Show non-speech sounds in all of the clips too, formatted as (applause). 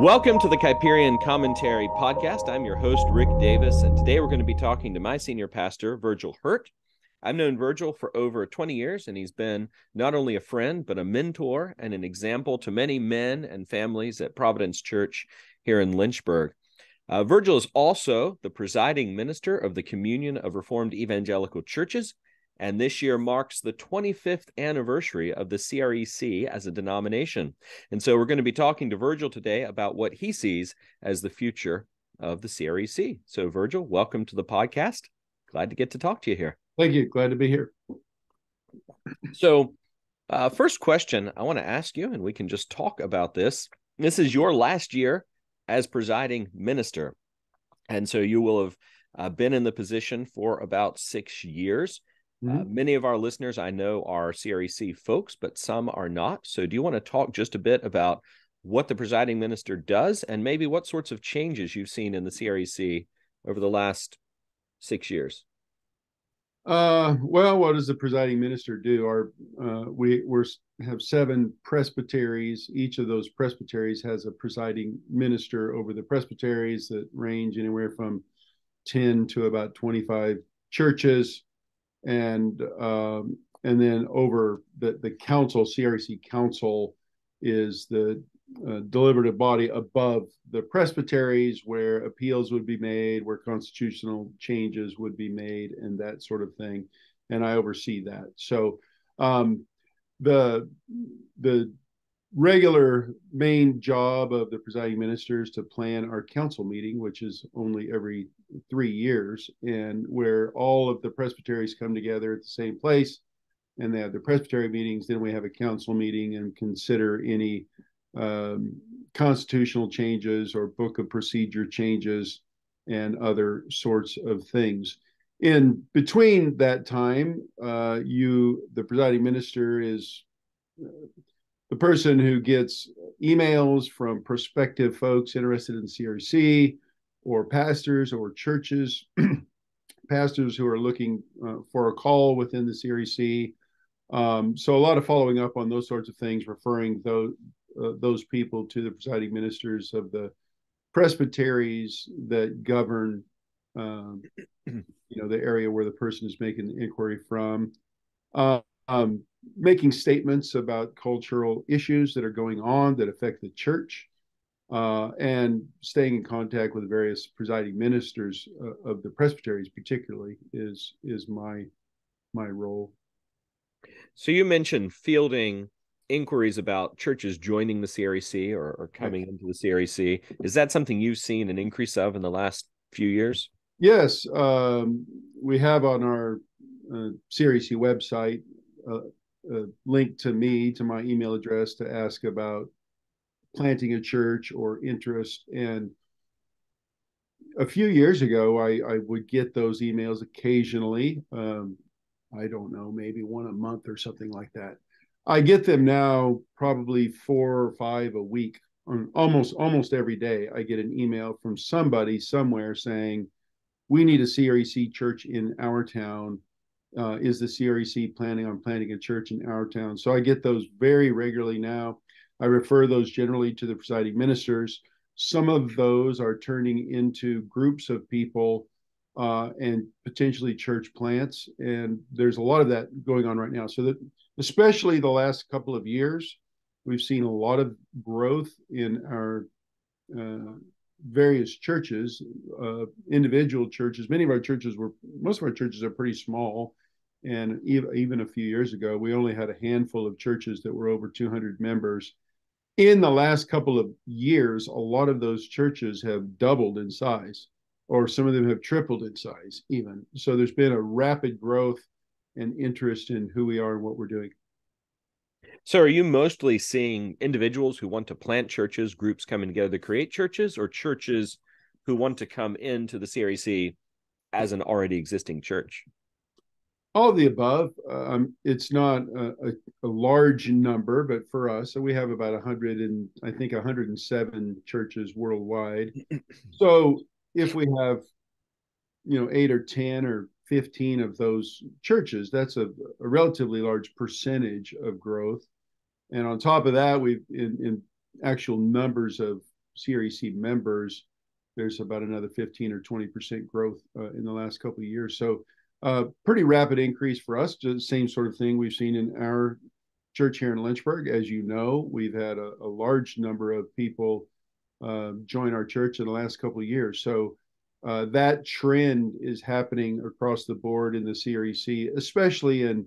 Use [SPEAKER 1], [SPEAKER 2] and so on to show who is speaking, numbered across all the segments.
[SPEAKER 1] Welcome to the Kuyperian Commentary Podcast. I'm your host, Rick Davis, and today we're going to be talking to my senior pastor, Virgil Hurt. I've known Virgil for over 20 years, and he's been not only a friend, but a mentor and an example to many men and families at Providence Church here in Lynchburg. Uh, Virgil is also the presiding minister of the Communion of Reformed Evangelical Churches and this year marks the 25th anniversary of the CREC as a denomination. And so we're going to be talking to Virgil today about what he sees as the future of the CREC. So, Virgil, welcome to the podcast. Glad to get to talk to you here.
[SPEAKER 2] Thank you. Glad to be here.
[SPEAKER 1] So, uh, first question I want to ask you, and we can just talk about this. This is your last year as presiding minister. And so you will have uh, been in the position for about six years. Uh, mm-hmm. Uh, many of our listeners I know are CREC folks, but some are not. So, do you want to talk just a bit about what the presiding minister does and maybe what sorts of changes you've seen in the CREC over the last six years?
[SPEAKER 2] Uh, well, what does the presiding minister do? Our uh, we we have seven presbyteries. Each of those presbyteries has a presiding minister over the presbyteries that range anywhere from ten to about twenty five churches and um, and then over the the council, CREC council, is the uh, deliberative body above the presbyteries where appeals would be made, where constitutional changes would be made, and that sort of thing. And I oversee that. So um, the the regular main job of the presiding minister is to plan our council meeting, which is only every three years, and where all of the presbyteries come together at the same place and they have the presbytery meetings. Then we have a council meeting and consider any um, constitutional changes or book of procedure changes and other sorts of things. In between that time, uh, you, the presiding minister, is uh, the person who gets emails from prospective folks interested in CRC or pastors or churches, (clears throat) pastors who are looking uh, for a call within the CRC. Um, so a lot of following up on those sorts of things, referring those uh, those people to the presiding ministers of the presbyteries that govern, um, (clears throat) you know, the area where the person is making the inquiry from. Uh, um, making statements about cultural issues that are going on that affect the church, uh, and staying in contact with various presiding ministers uh, of the presbyteries, particularly, is is my my role.
[SPEAKER 1] So you mentioned fielding inquiries about churches joining the CRC or, or coming into the CRC. Is that something you've seen an increase of in the last few years?
[SPEAKER 2] Yes, um, we have on our uh, CREC website uh, a link to me to my email address to ask about planting a church or interest. And a few years ago I, I would get those emails occasionally. Um, i don't know maybe one a month or something like that. I get them now probably four or five a week almost almost every day. I get an email from somebody somewhere saying we need a crec church in our town uh, is the CREC planning on planting a church in our town? So I get those very regularly now. I refer those generally to the presiding ministers. Some of those are turning into groups of people uh, and potentially church plants. And there's a lot of that going on right now. So that especially the last couple of years, we've seen a lot of growth in our uh, various churches, uh, individual churches. Many of our churches were, most of our churches are pretty small. And even a few years ago, we only had a handful of churches that were over 200 members. In the last couple of years, a lot of those churches have doubled in size, or some of them have tripled in size, even. So there's been a rapid growth and interest in who we are and what we're doing.
[SPEAKER 1] So, are you mostly seeing individuals who want to plant churches, groups coming together to create churches, or churches who want to come into the CREC as an already existing church?
[SPEAKER 2] All of the above. Um, it's not a, a, large number, but for us, so we have about 100 and I think 107 churches worldwide. (clears throat) so if we have, you know, eight or 10 or 15 of those churches, that's a, a relatively large percentage of growth. And on top of that, we've in, in actual numbers of CREC members, there's about another 15 or 20 percent growth uh, in the last couple of years. So, uh, pretty rapid increase for us. The same sort of thing we've seen in our church here in Lynchburg. As you know, we've had a, a large number of people uh, join our church in the last couple of years. So. Uh, that trend is happening across the board in the CREC, especially in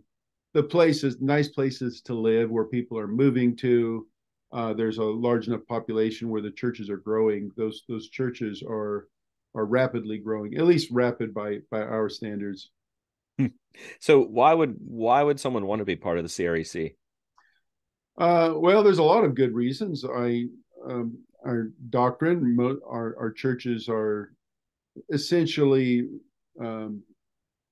[SPEAKER 2] the places, nice places to live where people are moving to, uh, there's a large enough population where the churches are growing. Those those churches are are rapidly growing, at least rapid by by our standards.
[SPEAKER 1] So why would why would someone want to be part of the CREC?
[SPEAKER 2] Uh, well, there's a lot of good reasons. I um, our doctrine, our our churches are essentially um,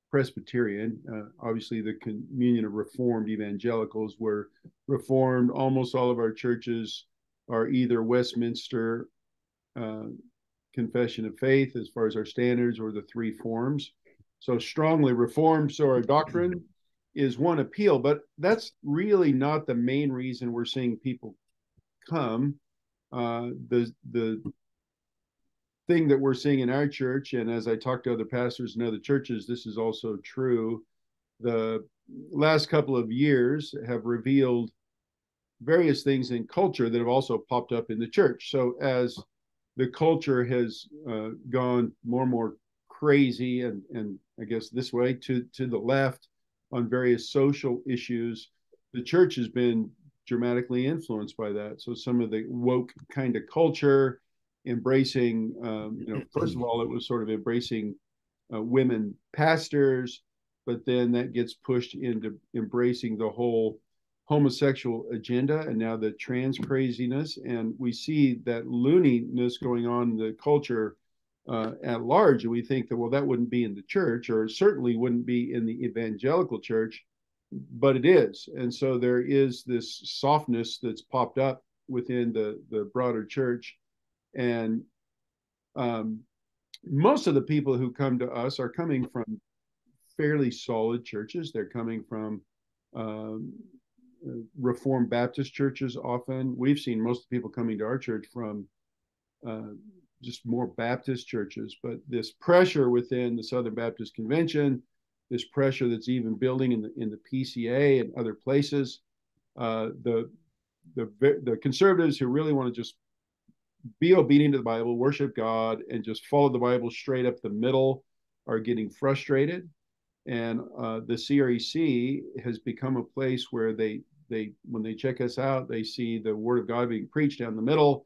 [SPEAKER 2] Presbyterian. Uh, obviously, the Communion of Reformed Evangelicals were Reformed. Almost all of our churches are either Westminster uh, Confession of Faith, as far as our standards, or the three forms. So strongly Reformed. So our doctrine is one appeal, but that's really not the main reason we're seeing people come. Uh, the the thing that we're seeing in our church, and as I talk to other pastors in other churches, this is also true. The last couple of years have revealed various things in culture that have also popped up in the church. So as the culture has uh, gone more and more crazy, and and I guess this way to to the left on various social issues, the church has been dramatically influenced by that. So some of the woke kind of culture embracing, um, you know, first of all, it was sort of embracing uh, women pastors, but then that gets pushed into embracing the whole homosexual agenda and now the trans craziness. And we see that looniness going on in the culture uh, at large. And we think that, well, that wouldn't be in the church or certainly wouldn't be in the evangelical church, but it is. And so there is this softness that's popped up within the, the broader church and um, most of the people who come to us are coming from fairly solid churches. They're coming from um, Reformed Baptist churches often. We've seen most of the people coming to our church from uh, just more Baptist churches, but this pressure within the Southern Baptist Convention, this pressure that's even building in the in the PCA and other places, uh, the the the conservatives who really want to just be obedient to the Bible, worship God, and just follow the Bible straight up the middle are getting frustrated. And uh, the CREC has become a place where they they when they check us out, they see the Word of God being preached down the middle.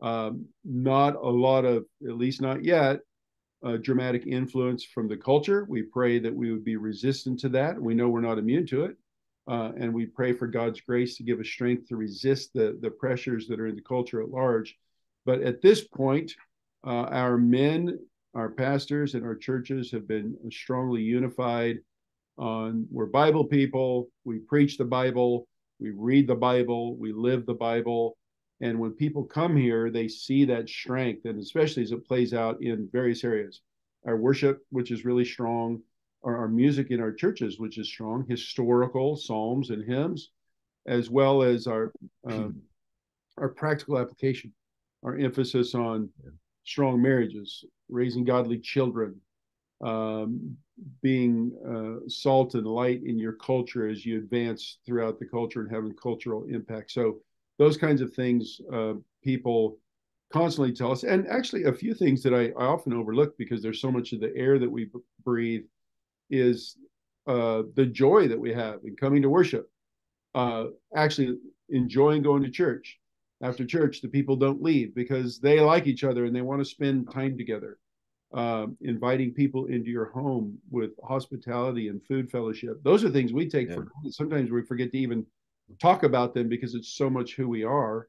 [SPEAKER 2] Um, not a lot of, at least not yet, uh, dramatic influence from the culture. We pray that we would be resistant to that. We know we're not immune to it. Uh, and we pray for God's grace to give us strength to resist the, the pressures that are in the culture at large. But at this point, uh, our men, our pastors, and our churches have been strongly unified on we're Bible people, we preach the Bible, we read the Bible, we live the Bible. And when people come here, they see that strength, and especially as it plays out in various areas. Our worship, which is really strong, our, our music in our churches, which is strong, historical psalms and hymns, as well as our (clears throat) um, our practical application our emphasis on yeah. strong marriages, raising godly children, um, being uh, salt and light in your culture as you advance throughout the culture and having cultural impact. So those kinds of things uh, people constantly tell us, and actually a few things that I, I, often overlook because there's so much of the air that we b- breathe is uh, the joy that we have in coming to worship, uh, actually enjoying going to church, after church, the people don't leave because they like each other and they want to spend time together. Um, inviting people into your home with hospitality and food fellowship. Those are things we take yeah. for granted. Sometimes we forget to even talk about them because it's so much who we are.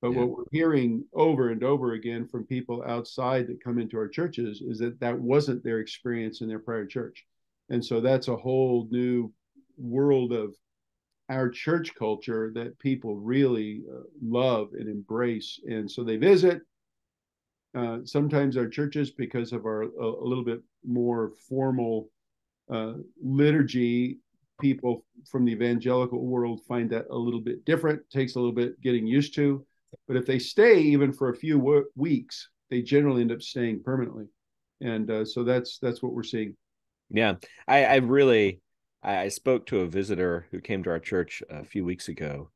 [SPEAKER 2] But yeah. what we're hearing over and over again from people outside that come into our churches is that that wasn't their experience in their prior church. And so that's a whole new world of our church culture that people really uh, love and embrace. And so they visit. Uh, sometimes our churches, because of our a, a little bit more formal uh, liturgy, people from the evangelical world find that a little bit different. Takes a little bit getting used to. But if they stay even for a few weeks, they generally end up staying permanently, and uh, so that's that's what we're seeing.
[SPEAKER 1] Yeah, I, I really I spoke to a visitor who came to our church a few weeks ago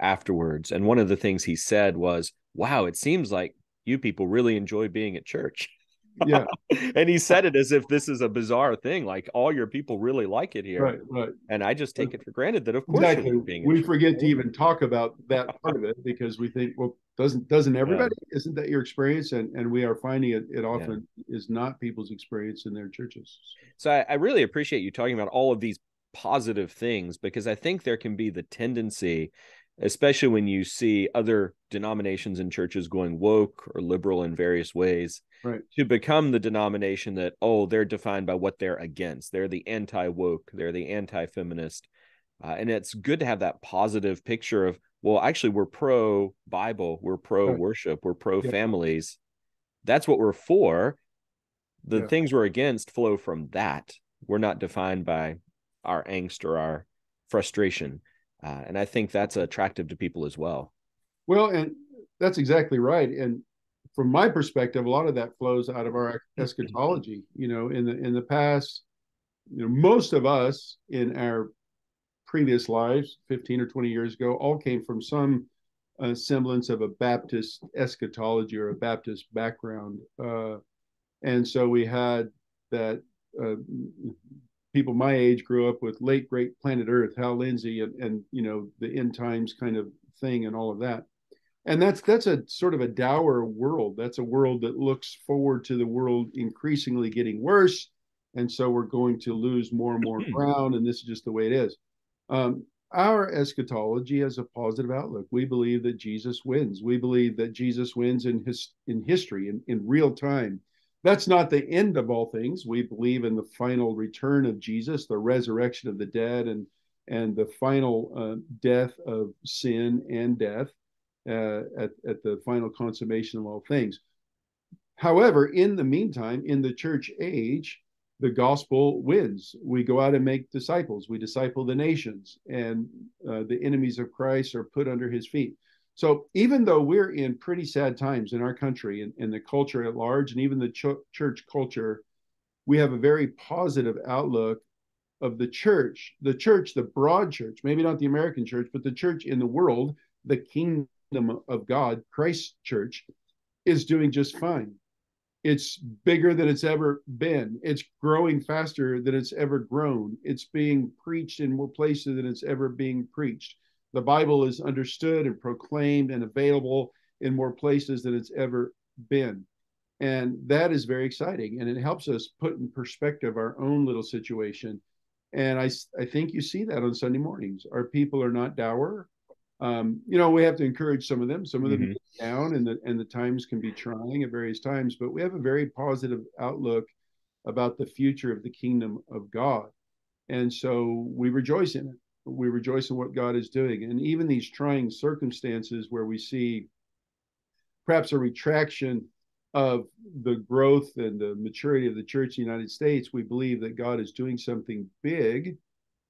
[SPEAKER 1] afterwards, and one of the things he said was, "Wow, it seems like you people really enjoy being at church." (laughs)
[SPEAKER 2] Yeah, (laughs)
[SPEAKER 1] and he said it as if this is a bizarre thing, like all your people really like it here,
[SPEAKER 2] right, right.
[SPEAKER 1] And I just take it for granted that, of course,
[SPEAKER 2] exactly. we forget to even talk about that part of it because we think, well, doesn't doesn't everybody? Yeah. Isn't that your experience? And and we are finding it. It often yeah. is not people's experience in their churches.
[SPEAKER 1] So I, I really appreciate you talking about all of these positive things because I think there can be the tendency, especially when you see other denominations and churches going woke or liberal in various ways,
[SPEAKER 2] right.
[SPEAKER 1] to become the denomination that, oh, they're defined by what they're against. They're the anti woke, they're the anti feminist. Uh, and it's good to have that positive picture of, well, actually, we're pro Bible, we're pro worship, we're pro families. That's what we're for. The yeah. things we're against flow from that. We're not defined by our angst or our frustration. Uh, and I think that's attractive to people as well.
[SPEAKER 2] Well, and that's exactly right. And from my perspective, a lot of that flows out of our eschatology. You know, in the in the past, you know, most of us in our previous lives, 15 or 20 years ago, all came from some uh, semblance of a Baptist eschatology or a Baptist background. Uh, and so we had that uh, people my age grew up with late great planet Earth, Hal Lindsey, and, and you know the end times kind of thing and all of that. And that's that's a sort of a dour world. That's a world that looks forward to the world increasingly getting worse, and so we're going to lose more and more ground. And this is just the way it is. Um, our eschatology has a positive outlook. We believe that Jesus wins. We believe that Jesus wins in his in history in, in real time that's not the end of all things. We believe in the final return of Jesus, the resurrection of the dead, and and the final uh, death of sin and death uh, at, at the final consummation of all things. However, in the meantime, in the church age, the gospel wins. We go out and make disciples. We disciple the nations, and uh, the enemies of Christ are put under his feet. So even though we're in pretty sad times in our country and, and the culture at large, and even the ch- church culture, we have a very positive outlook of the church, the church, the broad church, maybe not the American church, but the church in the world, the kingdom of God, Christ's church, is doing just fine. It's bigger than it's ever been. It's growing faster than it's ever grown. It's being preached in more places than it's ever being preached the Bible is understood and proclaimed and available in more places than it's ever been. And that is very exciting. And it helps us put in perspective our own little situation. And I, I think you see that on Sunday mornings. Our people are not dour. Um, you know, we have to encourage some of them. Some of them mm-hmm. down, and the and the times can be trying at various times. But we have a very positive outlook about the future of the kingdom of God, and so we rejoice in it we rejoice in what God is doing. And even these trying circumstances where we see perhaps a retraction of the growth and the maturity of the church in the United States, we believe that God is doing something big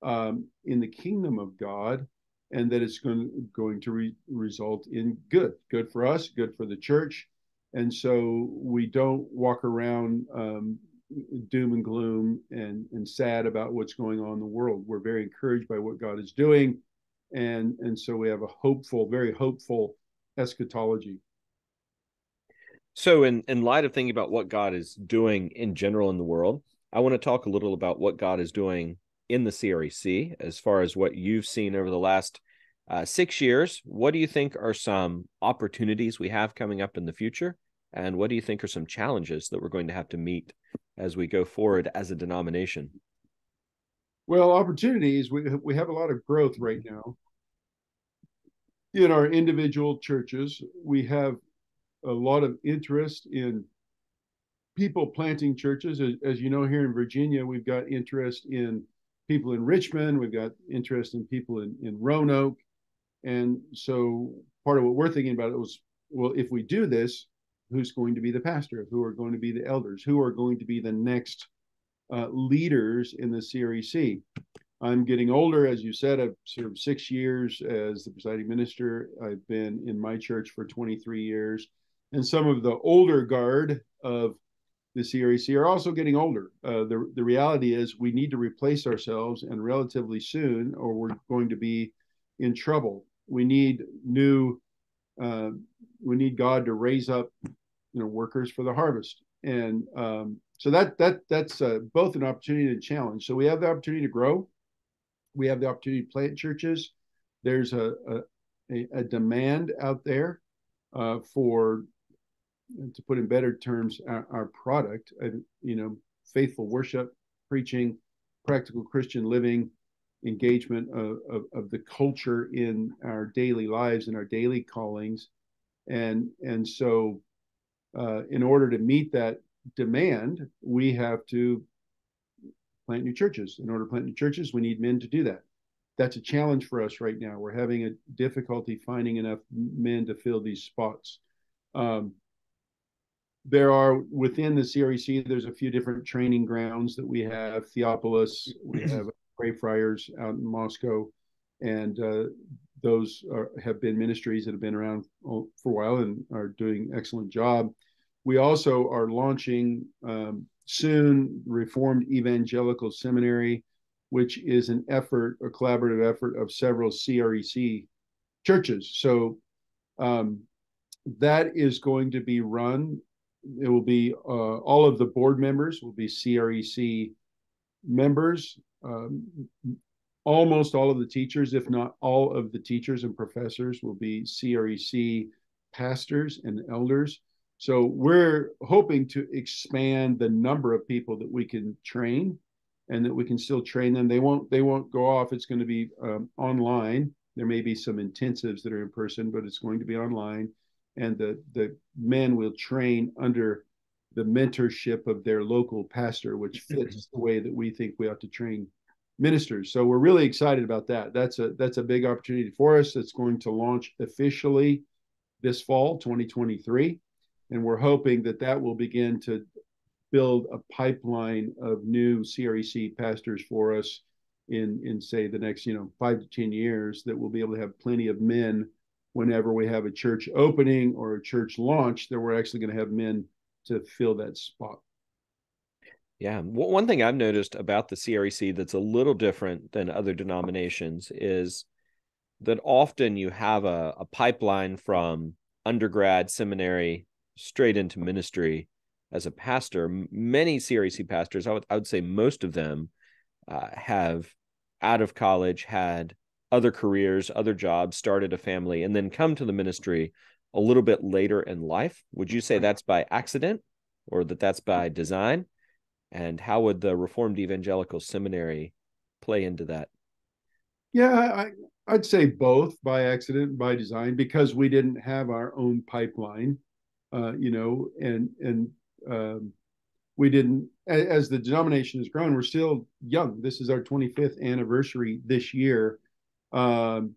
[SPEAKER 2] um, in the kingdom of God and that it's going, going to re- result in good, good for us, good for the church. And so we don't walk around um, doom and gloom and, and sad about what's going on in the world. We're very encouraged by what God is doing. And, and so we have a hopeful, very hopeful eschatology.
[SPEAKER 1] So, in, in light of thinking about what God is doing in general in the world, I want to talk a little about what God is doing in the CREC as far as what you've seen over the last uh, six years. What do you think are some opportunities we have coming up in the future? And what do you think are some challenges that we're going to have to meet as we go forward as a denomination?
[SPEAKER 2] Well, opportunities, we, we have a lot of growth right now. In our individual churches, we have a lot of interest in people planting churches. As, as, you know, here in Virginia, we've got interest in people in Richmond, we've got interest in people in, in Roanoke. And so part of what we're thinking about it was, well, if we do this, who's going to be the pastor, who are going to be the elders, who are going to be the next uh, leaders in the CREC. I'm getting older, as you said. I've served six years as the presiding minister. I've been in my church for 23 years, and some of the older guard of the CREC are also getting older. Uh, the the reality is we need to replace ourselves, and relatively soon, or we're going to be in trouble. We need new. Uh, we need God to raise up, you know, workers for the harvest, and um, so that that that's uh, both an opportunity and a challenge. So we have the opportunity to grow we have the opportunity to plant churches. There's a, a, a demand out there uh, for, to put in better terms, our, our product, you know, faithful worship, preaching, practical Christian living, engagement of, of, of, the culture in our daily lives and our daily callings. And, and so, uh, in order to meet that demand, we have to plant new churches. In order to plant new churches, we need men to do that. That's a challenge for us right now. We're having a difficulty finding enough men to fill these spots. Um, there are within the CREC, there's a few different training grounds that we have. Theopolis, we (clears throat) have Greyfriars out in Moscow, and uh, those are, have been ministries that have been around for a while and are doing excellent job. We also are launching um, soon Reformed Evangelical Seminary, which is an effort, a collaborative effort of several CREC churches. So um, that is going to be run. It will be uh, all of the board members will be CREC members. Um, almost all of the teachers, if not all of the teachers and professors, will be CREC pastors and elders. So we're hoping to expand the number of people that we can train and that we can still train them. They won't they won't go off. It's going to be um, online. There may be some intensives that are in person, but it's going to be online. And the the men will train under the mentorship of their local pastor, which fits the way that we think we ought to train ministers. So we're really excited about that. That's a that's a big opportunity for us. It's going to launch officially this fall, 2023 and we're hoping that that will begin to build a pipeline of new CREC pastors for us in in say the next you know five to ten years that we'll be able to have plenty of men whenever we have a church opening or a church launch that we're actually going to have men to fill that spot.
[SPEAKER 1] Yeah, one thing I've noticed about the CREC that's a little different than other denominations is that often you have a, a pipeline from undergrad seminary straight into ministry as a pastor. Many CREC pastors, I would, I would say most of them, uh, have out of college had other careers, other jobs, started a family, and then come to the ministry a little bit later in life. Would you say that's by accident or that that's by design? And how would the Reformed Evangelical Seminary play into that?
[SPEAKER 2] Yeah, I, I'd say both by accident, by design, because we didn't have our own pipeline uh, you know, and and um, we didn't. As the denomination has grown, we're still young. This is our 25th anniversary this year. Um,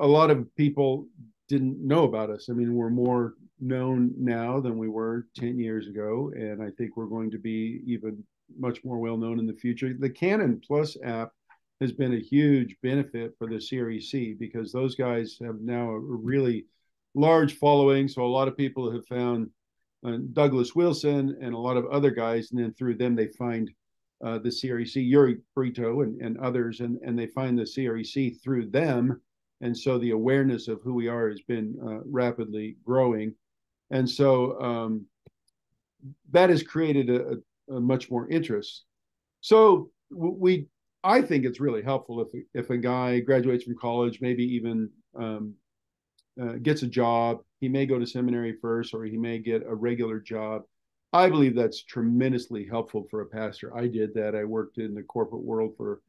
[SPEAKER 2] a lot of people didn't know about us. I mean, we're more known now than we were 10 years ago, and I think we're going to be even much more well known in the future. The Canon Plus app has been a huge benefit for the CREC because those guys have now a really large following. So a lot of people have found uh, Douglas Wilson and a lot of other guys, and then through them they find uh, the CREC, Uri Brito and, and others, and, and they find the CREC through them. And so the awareness of who we are has been uh, rapidly growing. And so um, that has created a, a, much more interest. So we, I think it's really helpful if if a guy graduates from college, maybe even um, uh, gets a job. He may go to seminary first, or he may get a regular job. I believe that's tremendously helpful for a pastor. I did that. I worked in the corporate world for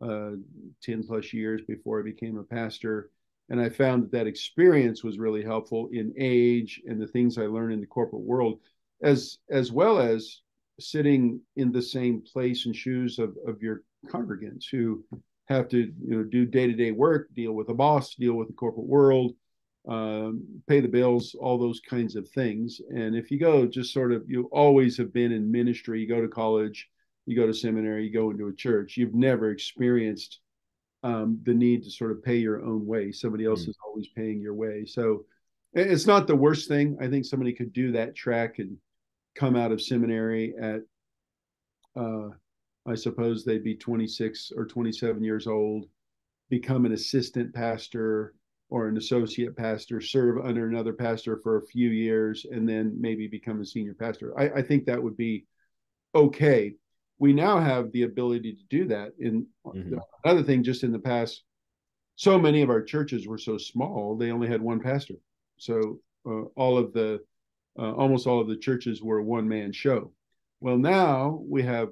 [SPEAKER 2] uh, 10 plus years before I became a pastor. And I found that that experience was really helpful in age and the things I learned in the corporate world, as, as well as sitting in the same place and shoes of, of your congregants who have to you know, do day to day work, deal with a boss, deal with the corporate world, um, pay the bills, all those kinds of things. And if you go just sort of, you always have been in ministry, you go to college, you go to seminary, you go into a church, you've never experienced um, the need to sort of pay your own way. Somebody else mm. is always paying your way. So it's not the worst thing. I think somebody could do that track and come out of seminary at, uh, I suppose they'd be 26 or 27 years old, become an assistant pastor or an associate pastor, serve under another pastor for a few years, and then maybe become a senior pastor. I, I think that would be okay. We now have the ability to do that. In mm-hmm. another thing, just in the past, so many of our churches were so small; they only had one pastor. So uh, all of the, uh, almost all of the churches were a one man show. Well, now we have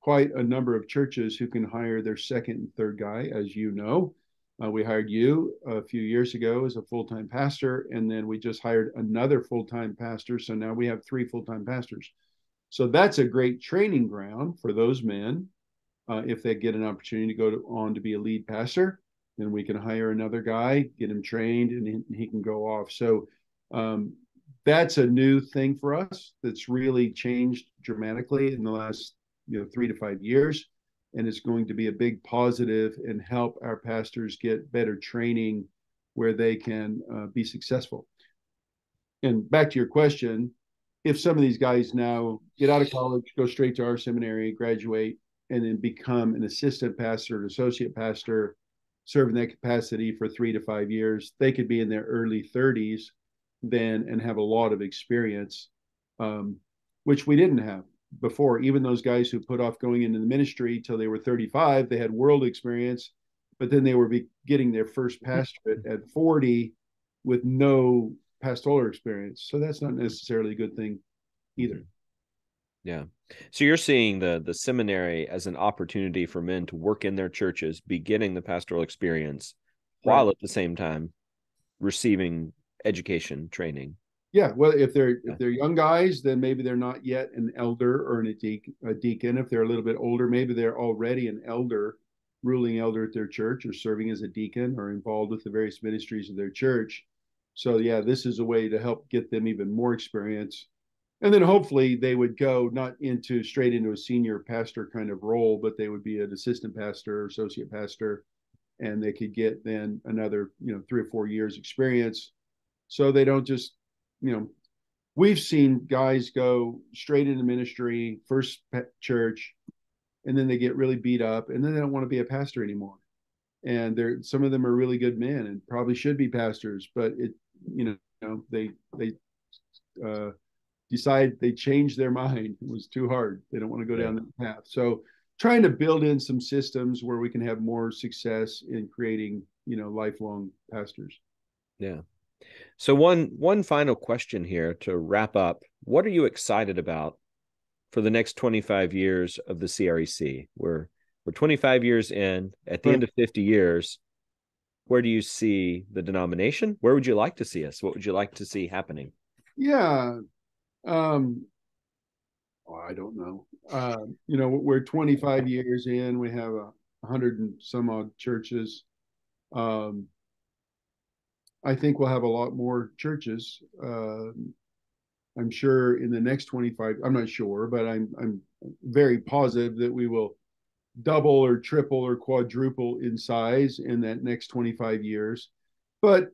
[SPEAKER 2] quite a number of churches who can hire their second and third guy, as you know. Uh, we hired you a few years ago as a full time pastor, and then we just hired another full time pastor. So now we have three full time pastors. So that's a great training ground for those men uh, if they get an opportunity to go to, on to be a lead pastor then we can hire another guy, get him trained, and he, he can go off. So um, that's a new thing for us. That's really changed dramatically in the last you know three to five years, and it's going to be a big positive and help our pastors get better training where they can uh, be successful. And back to your question, if some of these guys now get out of college, go straight to our seminary, graduate, and then become an assistant pastor, an associate pastor, serve in that capacity for three to five years. They could be in their early 30s then and have a lot of experience, um, which we didn't have before. Even those guys who put off going into the ministry till they were 35, they had world experience, but then they were be getting their first mm-hmm. pastorate at 40 with no pastoral experience. So that's not necessarily a good thing either. Mm-hmm.
[SPEAKER 1] Yeah. So you're seeing the the seminary as an opportunity for men to work in their churches, beginning the pastoral experience, right. while at the same time receiving education training.
[SPEAKER 2] Yeah, well, if they're if they're young guys, then maybe they're not yet an elder or an, a, deacon, a deacon. If they're a little bit older, maybe they're already an elder, ruling elder at their church, or serving as a deacon, or involved with the various ministries of their church. So yeah, this is a way to help get them even more experience and then hopefully they would go not into straight into a senior pastor kind of role, but they would be an assistant pastor, or associate pastor, and they could get then another you know three or four years experience, so they don't just you know we've seen guys go straight into ministry, first church, and then they get really beat up, and then they don't want to be a pastor anymore. And they're some of them are really good men and probably should be pastors, but it you know, you know they they uh, decide they change their (laughs) mind. It was too hard. They don't want to go yeah. down that path. So trying to build in some systems where we can have more success in creating, you know, lifelong pastors.
[SPEAKER 1] Yeah. So one one final question here to wrap up. What are you excited about for the next 25 years of the CREC? We're we're 25 years in. At the end of 50 years, where do you see the denomination? Where would you like to see us? What would you like to see happening?
[SPEAKER 2] Yeah, um, I don't know. Uh, you know, we're 25 years in. We have a hundred and some odd churches. Um, I think we'll have a lot more churches. Uh, I'm sure in the next 25. I'm not sure, but I'm I'm very positive that we will double or triple or quadruple in size in that next 25 years. But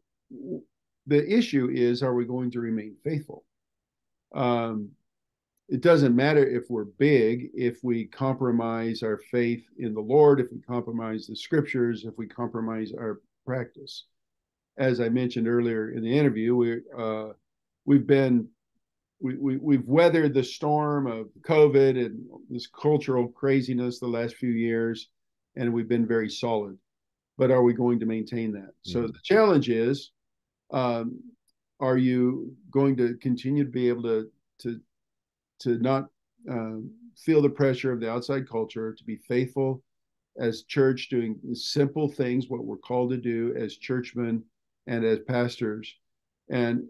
[SPEAKER 2] the issue is, are we going to remain faithful? um, it doesn't matter if we're big, if we compromise our faith in the Lord, if we compromise the scriptures, if we compromise our practice. As I mentioned earlier in the interview, we uh, we've been we, we we've weathered the storm of COVID and this cultural craziness the last few years, and we've been very solid. But are we going to maintain that? Mm-hmm. So the challenge is um, are you going to continue to be able to to to not um, feel the pressure of the outside culture to be faithful as church doing simple things what we're called to do as churchmen and as pastors and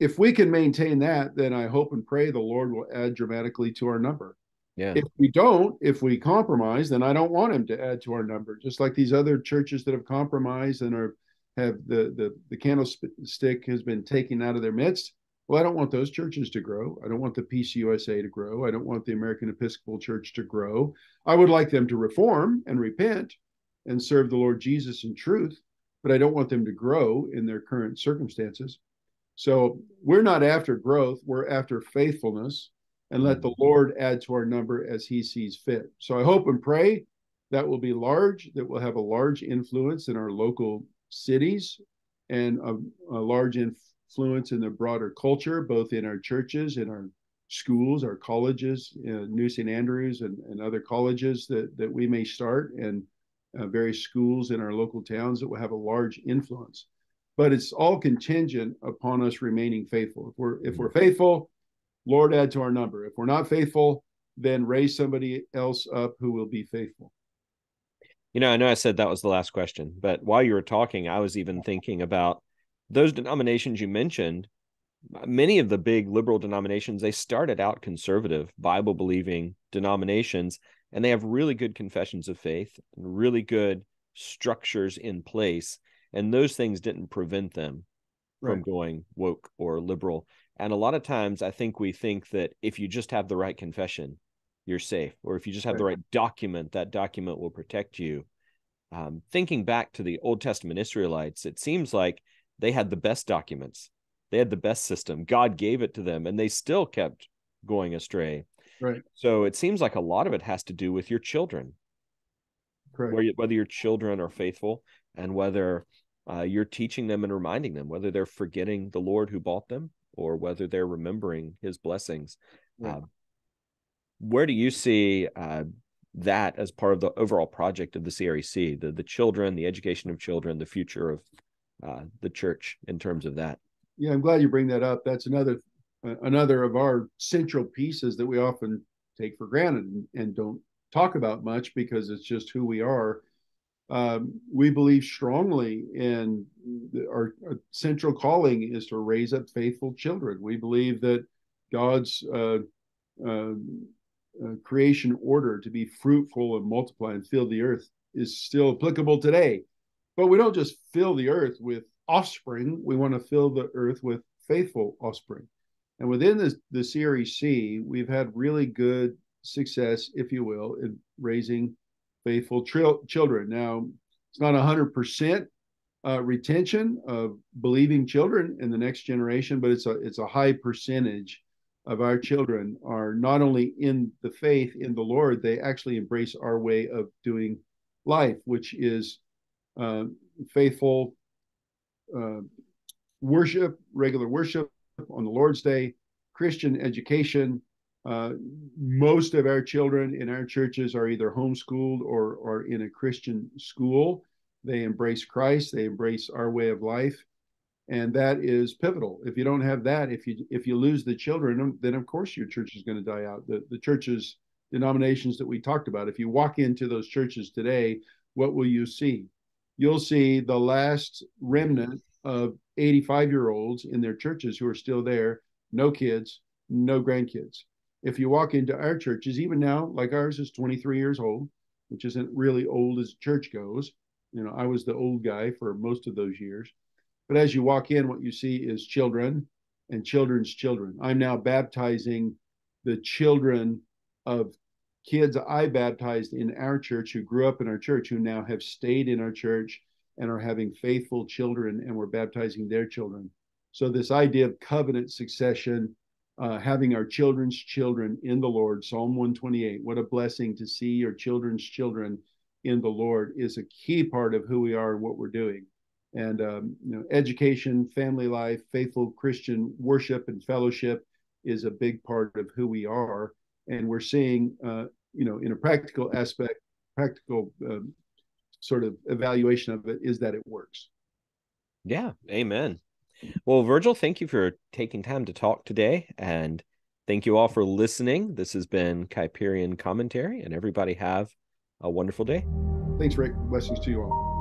[SPEAKER 2] if we can maintain that then i hope and pray the lord will add dramatically to our number yeah if we don't if we compromise then i don't want him to add to our number just like these other churches that have compromised and are have the the the candlestick has been taken out of their midst. Well, I don't want those churches to grow. I don't want the PCUSA to grow. I don't want the American Episcopal Church to grow. I would like them to reform and repent and serve the Lord Jesus in truth, but I don't want them to grow in their current circumstances. So we're not after growth, we're after faithfulness and let the. Lord add to our number as he sees fit. So I hope and pray that will be large, that will have a large influence in our local cities and a, a large influence in the broader culture, both in our churches, in our schools, our colleges, uh, New St. Andrews and, and other colleges that, that we may start, and uh, various schools in our local towns that will have a large influence. But it's all contingent upon us remaining faithful. If we're if we're faithful, Lord, add to our number. If we're not faithful, then raise somebody else up who will be faithful.
[SPEAKER 1] You know, I know I said that was the last question, but while you were talking, I was even thinking about those denominations you mentioned. Many of the big liberal denominations, they started out conservative, Bible believing denominations, and they have really good confessions of faith and really good structures in place. And those things didn't prevent them right. from going woke or liberal. And a lot of times I think we think that if you just have the right confession, you're safe. Or if you just have right. the right document, that document will protect you. Um, thinking back to the Old Testament Israelites, it seems like they had the best documents. They had the best system. God gave it to them, and they still kept going astray.
[SPEAKER 2] Right.
[SPEAKER 1] So it seems like a lot of it has to do with your children.
[SPEAKER 2] Correct.
[SPEAKER 1] Whether your children are faithful and whether uh, you're teaching them and reminding them, whether they're forgetting the Lord who bought them or whether they're remembering his blessings. Yeah. Uh, where do you see uh, that as part of the overall project of the CREC, the, the children, the education of children, the future of uh, the church in terms of that?
[SPEAKER 2] Yeah, I'm glad you bring that up. That's another another of our central pieces that we often take for granted and, and don't talk about much because it's just who we are. Um, we believe strongly in the, our, our, central calling is to raise up faithful children. We believe that God's uh, uh, uh, creation order to be fruitful and multiply and fill the earth is still applicable today. But we don't just fill the earth with offspring, we want to fill the earth with faithful offspring. And within the, the CREC, we've had really good success, if you will, in raising faithful tri- children. Now, it's not 100% uh, retention of believing children in the next generation, but it's a it's a high percentage of our children are not only in the faith in the Lord, they actually embrace our way of doing life, which is uh, faithful uh, worship, regular worship on the Lord's Day, Christian education. Uh, most of our children in our churches are either homeschooled or, or in a Christian school. They embrace Christ, they embrace our way of life and that is pivotal. If you don't have that, if you if you lose the children, then of course your church is going to die out. The the churches denominations that we talked about. If you walk into those churches today, what will you see? You'll see the last remnant of 85 year olds in their churches who are still there, no kids, no grandkids. If you walk into our churches, even now, like ours is 23 years old, which isn't really old as church goes. You know, I was the old guy for most of those years. But as you walk in, what you see is children and children's children. I'm now baptizing the children of kids I baptized in our church who grew up in our church, who now have stayed in our church and are having faithful children, and we're baptizing their children. So, this idea of covenant succession, uh, having our children's children in the Lord, Psalm 128, what a blessing to see your children's children in the Lord is a key part of who we are and what we're doing and um, you know education family life faithful christian worship and fellowship is a big part of who we are and we're seeing uh, you know in a practical aspect practical um, sort of evaluation of it is that it works.
[SPEAKER 1] Yeah amen. Well virgil thank you for taking time to talk today and thank you all for listening. This has been kuyperian commentary and everybody have a wonderful day.
[SPEAKER 2] Thanks rick. Blessings to you all